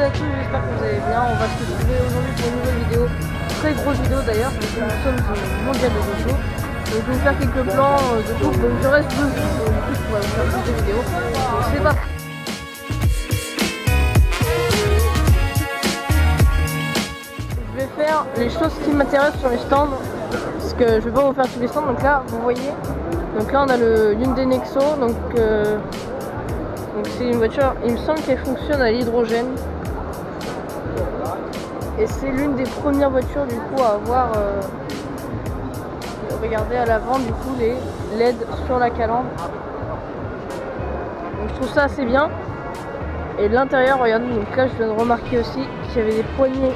et à tous, j'espère que vous allez bien. On va se retrouver aujourd'hui pour une nouvelle vidéo, très grosse vidéo d'ailleurs, parce que nous sommes au mondial de moto. Donc je vais vous faire quelques plans euh, de coupe, donc je reste deux jours, donc je pourrais vous faire plus de vidéos. Donc c'est parti Je vais faire les choses qui m'intéressent sur les stands, parce que je vais pas vous faire tous les stands, donc là vous voyez, donc là on a le Hyundai Nexo, donc euh, donc c'est une voiture, il me semble qu'elle fonctionne à l'hydrogène. Et c'est l'une des premières voitures du coup à avoir euh, regardez à l'avant du coup les LED sur la calandre. Donc je trouve ça assez bien. Et l'intérieur, regardez, donc là je viens de remarquer aussi qu'il y avait des poignées.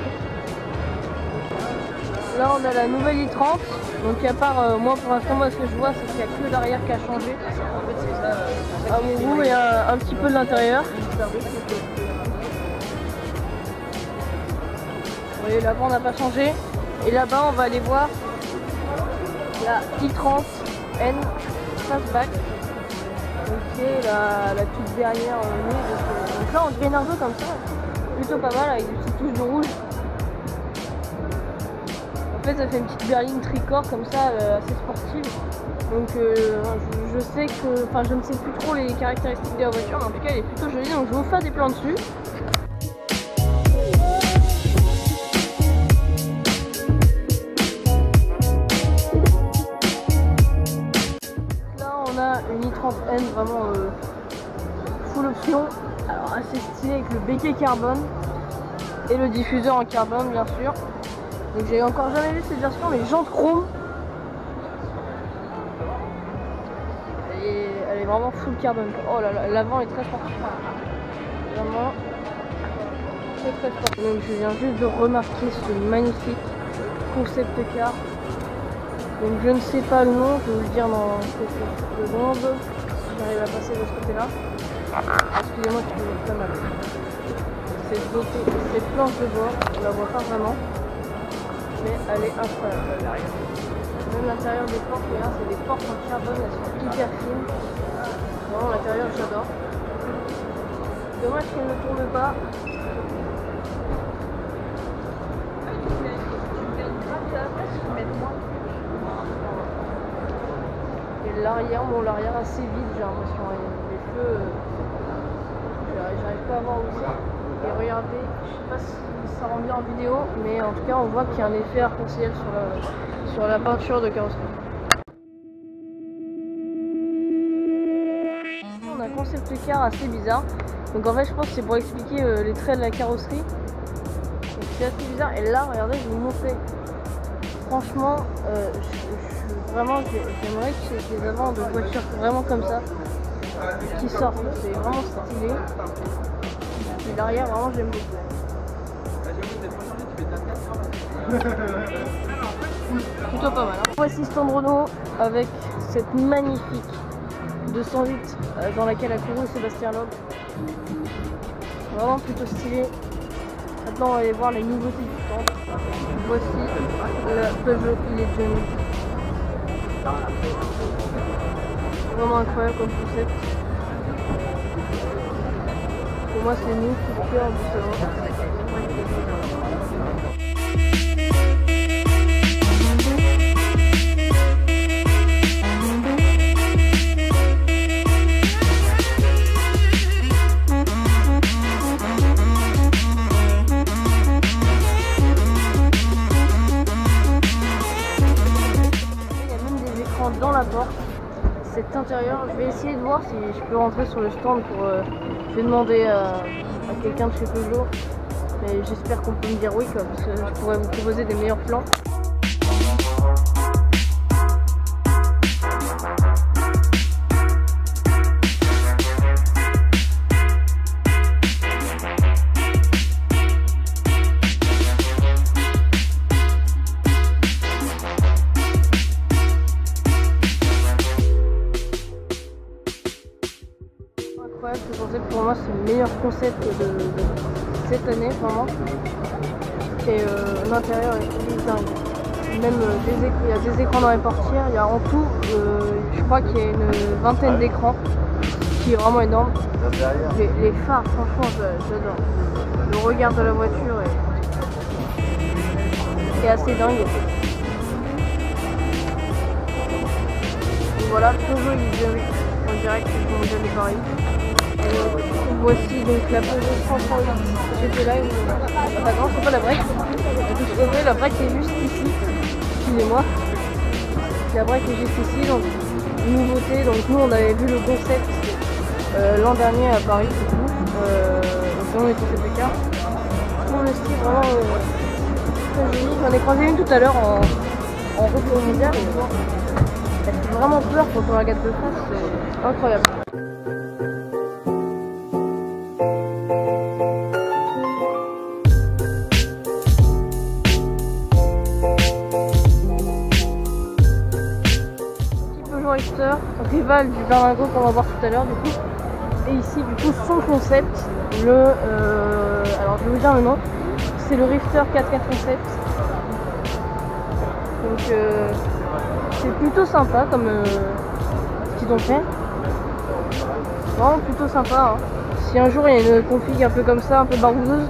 Là on a la nouvelle i30. Donc à part euh, moi pour l'instant moi ce que je vois c'est qu'il n'y a que l'arrière qui a changé. À mon goût et un, un petit peu de l'intérieur. Là-bas on n'a pas changé. Et là-bas on va aller voir la i30N Fastback. Ok, la, la toute dernière euh. Donc, là on un peu comme ça. Plutôt pas mal avec des petites touches de rouge. En fait ça fait une petite berline tricorps comme ça, euh, assez sportive. Donc euh, je, je sais que, enfin je ne sais plus trop les caractéristiques de la voiture, mais en tout cas elle est plutôt jolie. Donc je vais vous faire des plans dessus. Carbone et le diffuseur en carbone bien sûr. Donc j'ai encore jamais vu cette version, les jantes chrome. Elle est, elle est vraiment full carbone. Oh là là, l'avant est très sportif. Vraiment très très sportif. Donc je viens juste de remarquer ce magnifique concept car. Donc je ne sais pas le nom, je vais vous le dire dans quelques secondes. J'arrive à passer de ce côté-là. Excusez-moi, je suis pas mal. Cette planche de bord, on la voit pas vraiment mais elle est incroyable. Même l'intérieur des portes, regarde, c'est des portes en carbone, elles sont hyper fines. Vraiment, l'intérieur, j'adore. Dommage qu'elle ne tourne pas. Et l'arrière, bon, l'arrière assez vide, j'ai l'impression. Les euh, j'arrive pas à voir où c'est. Et regardez, je sais pas si ça rend bien en vidéo, mais en tout cas on voit qu'il y a un effet arc-en-ciel sur la, sur la peinture de carrosserie. On a un concept car assez bizarre. Donc en fait je pense que c'est pour expliquer euh, les traits de la carrosserie. C'est assez bizarre. Et là regardez je vous montrer. Franchement, euh, je, je, vraiment j'aimerais que j'ai des avants de voitures vraiment comme ça qui sortent. C'est vraiment stylé. Et l'arrière vraiment j'aime beaucoup. Plutôt pas mal. Hein. Voici stand Renault avec cette magnifique 208 euh, dans laquelle a couru Sébastien Loeb. Vraiment plutôt stylé. Maintenant on va aller voir les nouveautés du stand. Voici la Peugeot Legend. Vraiment incroyable comme concept. Moi c'est nous coup de cœur du salon. dans la porte cet intérieur je vais essayer de voir si je peux rentrer sur le stand pour euh, je vais demander à, à quelqu'un de chez Peugeot mais j'espère qu'on peut me dire oui parce que je pourrais vous proposer des meilleurs plans concept de, de cette année vraiment. Et euh, l'intérieur est dingue. Même euh, des écrans, il y a des écrans dans les portières il y a en tout euh, je crois qu'il y a une vingtaine d'écrans qui est vraiment énorme. Les, les phares franchement j'adore. Le regard de la voiture est, est assez dingue. Et voilà, Peugeot il est en direct du Mondial de Paris. Voici donc la Peugeot 138 J'étais là, non, c'est pas la break. La break est juste ici. Excusez-moi. La break est juste ici, donc nouveauté. Donc nous on avait vu le concept euh, l'an dernier à Paris, du coup. Euh, donc on était fait car. Je trouve le style vraiment euh, très joli. J'en ai croisé une tout à l'heure en, en route au mondial. Elle fait vraiment peur quand on la regarde de face, c'est incroyable. Rival du Berlingo qu'on va voir tout à l'heure du coup. Et ici du coup son concept, le euh, alors je vais vous dire le nom, c'est le Rifter 4 Concept. Donc euh, c'est plutôt sympa comme euh, ce qu'ils ont fait. Vraiment plutôt sympa. Hein. Si un jour il y a une config un peu comme ça, un peu baroudeuse,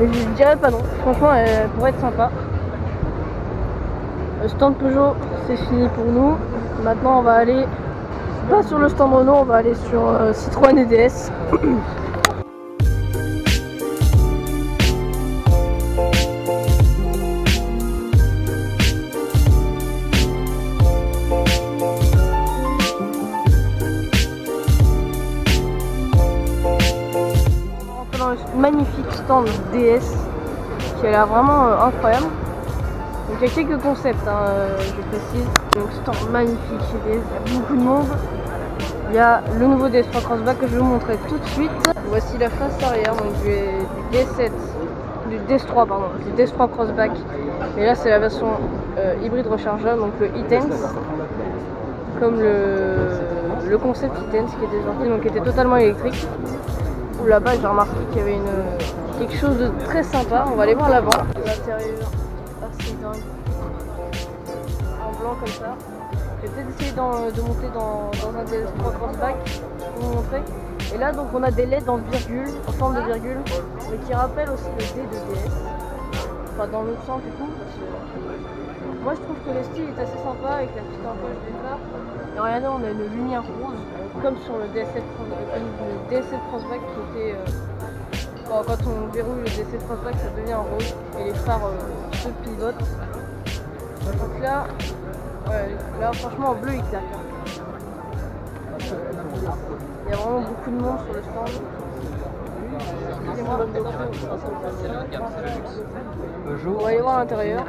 je dirais pas non. Franchement elle pourrait être sympa. Le stand Peugeot c'est fini pour nous. Maintenant on va aller pas sur le stand Renault, on va aller sur euh, Citroën et DS. dans le magnifique stand DS qui a l'air vraiment euh, incroyable. Donc il y a quelques concepts, hein, euh, je précise. Donc stand magnifique chez DS, il y a beaucoup de monde. Il y a le nouveau DS3 Crossback que je vais vous montrer tout de suite. Voici la face arrière donc du, du DS7, du DS3 pardon, du DS3 Crossback. Et là c'est la version euh, hybride rechargeable, donc le e-Tense. Comme le, concept e-Tense qui était sorti, donc qui était totalement électrique là-bas j'ai remarqué qu'il y avait quelque chose de très sympa. On va aller voir l'avant. L'intérieur En blanc comme ça. J'ai peut-être essayé de monter dans, dans un DS3 Crossback pour vous montrer. Et là donc on a des LED en virgule, en forme de virgule, mais qui rappellent aussi le D de DS. Enfin dans l'autre sens du coup. Moi je trouve que le style est assez sympa avec la petite encoche des phares. Et regardez on a une lumière rose comme sur le DS7, le DS7 Crossback qui était. Euh, quand on verrouille le DS7 Crossback, ça devient rose et les phares euh, se pivotent. Donc là, là franchement en bleu il claque. Il y a vraiment beaucoup de monde sur le stand. On va aller voir l'intérieur.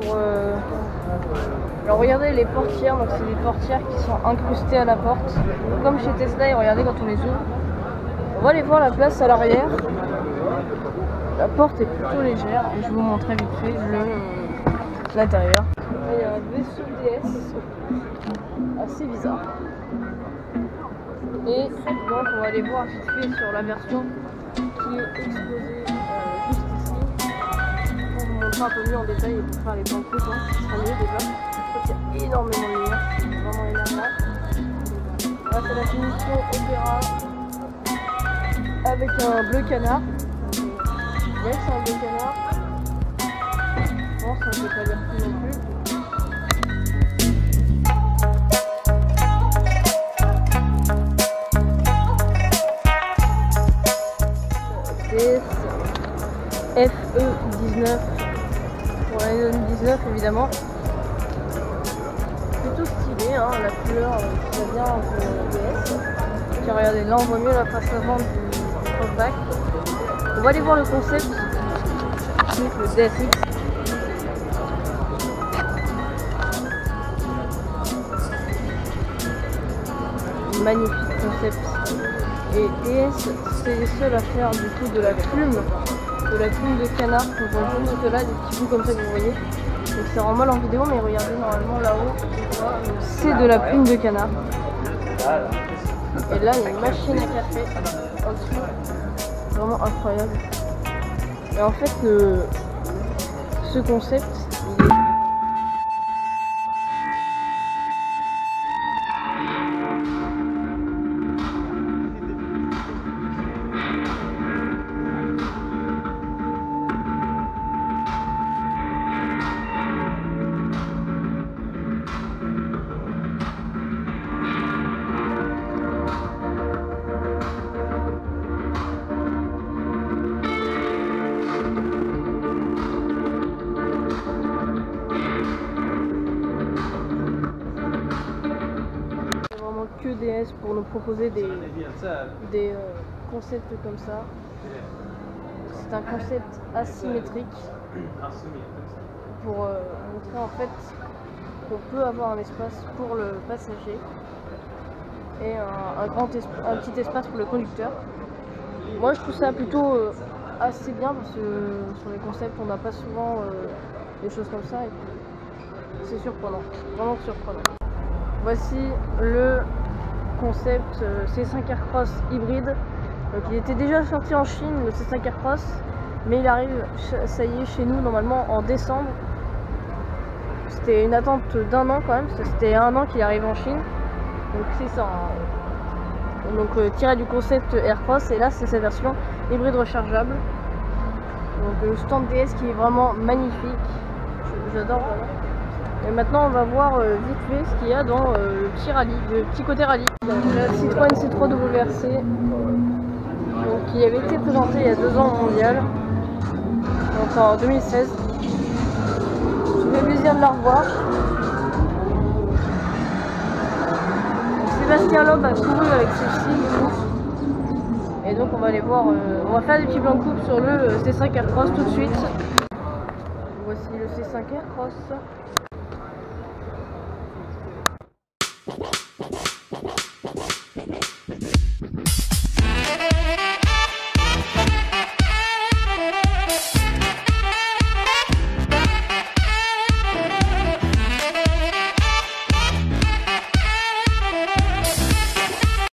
Pour, euh, alors regardez les portières, donc c'est des portières qui sont incrustées à la porte. Comme chez Tesla, et regardez quand on les ouvre. On va aller voir la place à l'arrière. La porte est plutôt légère et je vous montrer vite fait l'intérieur. Il y a un vaisseau DS assez bizarre. Et donc on va aller voir vite fait sur la version qui est exposée euh, juste ici. Pour vous montrer un peu mieux en détail et pour faire les banques, hein, ce sera mieux déjà il y a énormément de lumière, vraiment énormément. Là c'est la finition opéra avec un bleu canard. Ouais c'est un bleu canard. Bon ça ne peut pas dire plus non plus. FE19 pour l'année 2019 évidemment hein, la couleur qui va bien avec le DS. Regardez, là on voit mieux la face avant du On va aller voir le concept, le. Magnifique concept. Et DS, c'est les seuls à faire du coup de la plume, de la plume de canard qu'on voit juste là, des petits bouts comme ça que vous voyez. Donc c'est en mal en vidéo, mais regardez normalement là-haut, c'est de la plume de canard. Et là, il y a une machine à café. Vraiment incroyable. Et en fait, ce concept, pour nous proposer des, des euh, concepts comme ça. C'est un concept asymétrique pour euh, montrer en fait qu'on peut avoir un espace pour le passager et un, grand un petit espace pour le conducteur. Moi je trouve ça plutôt euh, assez bien parce que sur les concepts on n'a pas souvent des choses comme ça et c'est surprenant, vraiment surprenant. Voici le concept euh, C5 Aircross hybride. Il était déjà sorti en Chine, le C5 Aircross, mais il arrive, ça y est, chez nous normalement en décembre. C'était une attente d'un an quand même, c'était un an qu'il arrive en Chine. Donc c'est ça. Hein. Donc euh, tiré du concept Aircross, et là c'est sa version hybride rechargeable. Donc le stand DS qui est vraiment magnifique. J'adore vraiment. Et maintenant, on va voir euh, vite fait ce qu'il y a dans euh, le petit rallye, le petit côté rallye. la Citroën C3 WRC, donc, qui avait été présentée il y a deux ans au mondial, donc en 2016. Ça fait plaisir de la revoir. Sébastien Loeb a couru avec filles et donc on va aller voir, euh, on va faire des petits plans de coupe sur le C5 Aircross tout de suite. Voici le C5 Aircross.